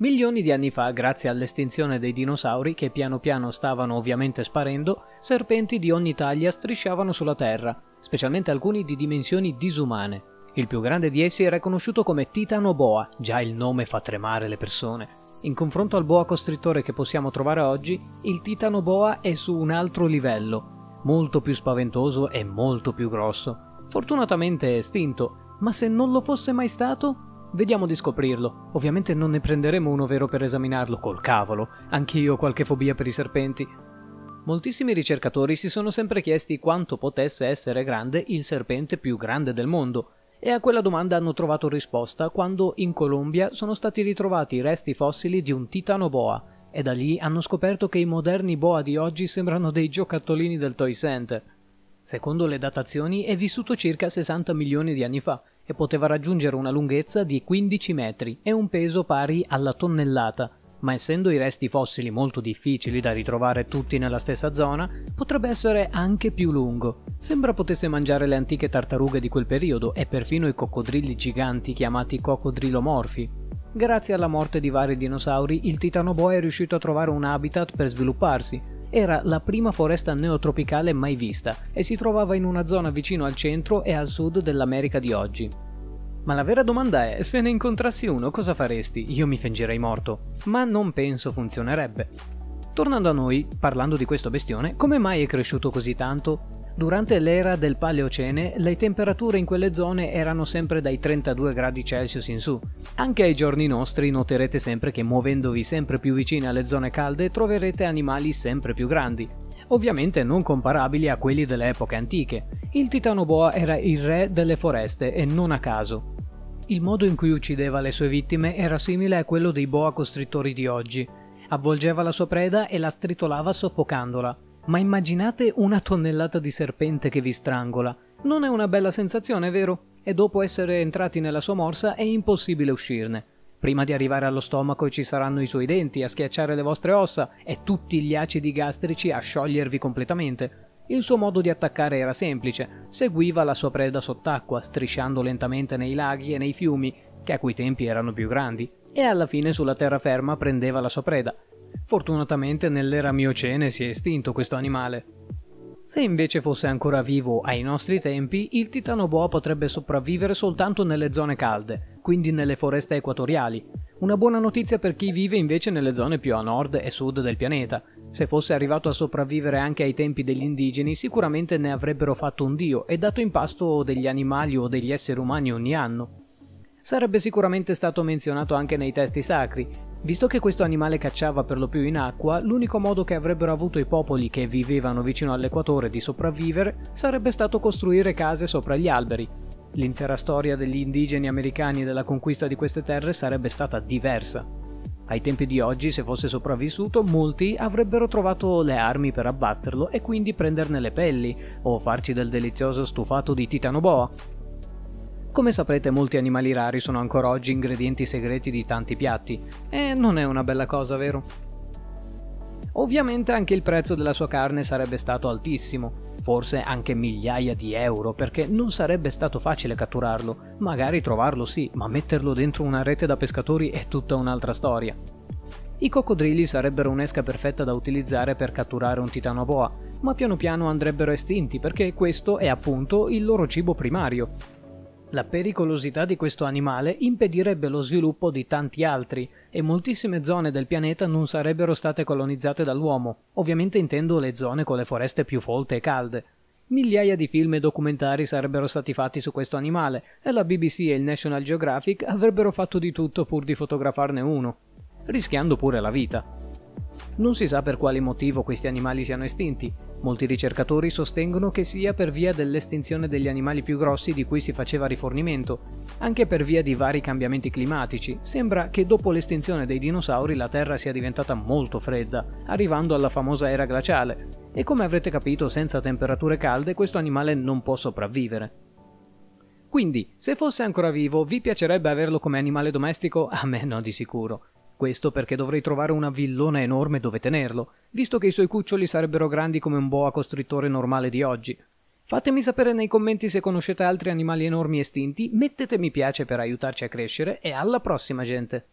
Milioni di anni fa, grazie all'estinzione dei dinosauri che piano piano stavano ovviamente sparendo, serpenti di ogni taglia strisciavano sulla Terra, specialmente alcuni di dimensioni disumane. Il più grande di essi era conosciuto come Titanoboa, già il nome fa tremare le persone. In confronto al boa costrittore che possiamo trovare oggi, il Titanoboa è su un altro livello, molto più spaventoso e molto più grosso. Fortunatamente è estinto, ma se non lo fosse mai stato, Vediamo di scoprirlo. Ovviamente non ne prenderemo uno vero per esaminarlo, col cavolo. Anch'io ho qualche fobia per i serpenti. Moltissimi ricercatori si sono sempre chiesti quanto potesse essere grande il serpente più grande del mondo, e a quella domanda hanno trovato risposta quando in Colombia sono stati ritrovati i resti fossili di un titano boa, e da lì hanno scoperto che i moderni boa di oggi sembrano dei giocattolini del Toy Center. Secondo le datazioni è vissuto circa 60 milioni di anni fa e poteva raggiungere una lunghezza di 15 metri e un peso pari alla tonnellata, ma essendo i resti fossili molto difficili da ritrovare tutti nella stessa zona, potrebbe essere anche più lungo. Sembra potesse mangiare le antiche tartarughe di quel periodo e perfino i coccodrilli giganti chiamati coccodrilomorfi. Grazie alla morte di vari dinosauri, il titanoboa è riuscito a trovare un habitat per svilupparsi, era la prima foresta neotropicale mai vista e si trovava in una zona vicino al centro e al sud dell'America di oggi. Ma la vera domanda è, se ne incontrassi uno cosa faresti? Io mi fingerei morto, ma non penso funzionerebbe. Tornando a noi, parlando di questo bestione, come mai è cresciuto così tanto? Durante l'era del Paleocene le temperature in quelle zone erano sempre dai 32 gradi Celsius in su. Anche ai giorni nostri noterete sempre che muovendovi sempre più vicini alle zone calde troverete animali sempre più grandi. Ovviamente non comparabili a quelli delle epoche antiche. Il titanoboa era il re delle foreste e non a caso. Il modo in cui uccideva le sue vittime era simile a quello dei boa costrittori di oggi. Avvolgeva la sua preda e la stritolava soffocandola ma immaginate una tonnellata di serpente che vi strangola. Non è una bella sensazione, vero? E dopo essere entrati nella sua morsa è impossibile uscirne. Prima di arrivare allo stomaco ci saranno i suoi denti a schiacciare le vostre ossa e tutti gli acidi gastrici a sciogliervi completamente. Il suo modo di attaccare era semplice, seguiva la sua preda sott'acqua, strisciando lentamente nei laghi e nei fiumi, che a quei tempi erano più grandi, e alla fine sulla terraferma prendeva la sua preda, Fortunatamente nell'era miocene si è estinto questo animale. Se invece fosse ancora vivo ai nostri tempi, il titanoboa potrebbe sopravvivere soltanto nelle zone calde, quindi nelle foreste equatoriali. Una buona notizia per chi vive invece nelle zone più a nord e sud del pianeta. Se fosse arrivato a sopravvivere anche ai tempi degli indigeni, sicuramente ne avrebbero fatto un dio e dato in pasto degli animali o degli esseri umani ogni anno. Sarebbe sicuramente stato menzionato anche nei testi sacri, Visto che questo animale cacciava per lo più in acqua, l'unico modo che avrebbero avuto i popoli che vivevano vicino all'equatore di sopravvivere sarebbe stato costruire case sopra gli alberi. L'intera storia degli indigeni americani e della conquista di queste terre sarebbe stata diversa. Ai tempi di oggi, se fosse sopravvissuto, molti avrebbero trovato le armi per abbatterlo e quindi prenderne le pelli, o farci del delizioso stufato di titanoboa, come saprete molti animali rari sono ancora oggi ingredienti segreti di tanti piatti, e non è una bella cosa, vero? Ovviamente anche il prezzo della sua carne sarebbe stato altissimo, forse anche migliaia di euro, perché non sarebbe stato facile catturarlo, magari trovarlo sì, ma metterlo dentro una rete da pescatori è tutta un'altra storia. I coccodrilli sarebbero un'esca perfetta da utilizzare per catturare un titanoboa, ma piano piano andrebbero estinti perché questo è appunto il loro cibo primario, la pericolosità di questo animale impedirebbe lo sviluppo di tanti altri e moltissime zone del pianeta non sarebbero state colonizzate dall'uomo, ovviamente intendo le zone con le foreste più folte e calde. Migliaia di film e documentari sarebbero stati fatti su questo animale e la BBC e il National Geographic avrebbero fatto di tutto pur di fotografarne uno, rischiando pure la vita. Non si sa per quale motivo questi animali siano estinti. Molti ricercatori sostengono che sia per via dell'estinzione degli animali più grossi di cui si faceva rifornimento, anche per via di vari cambiamenti climatici. Sembra che dopo l'estinzione dei dinosauri la Terra sia diventata molto fredda, arrivando alla famosa era glaciale. E come avrete capito, senza temperature calde questo animale non può sopravvivere. Quindi, se fosse ancora vivo, vi piacerebbe averlo come animale domestico? A me no di sicuro. Questo perché dovrei trovare una villona enorme dove tenerlo, visto che i suoi cuccioli sarebbero grandi come un boa costrittore normale di oggi. Fatemi sapere nei commenti se conoscete altri animali enormi estinti, mettete mi piace per aiutarci a crescere e alla prossima gente!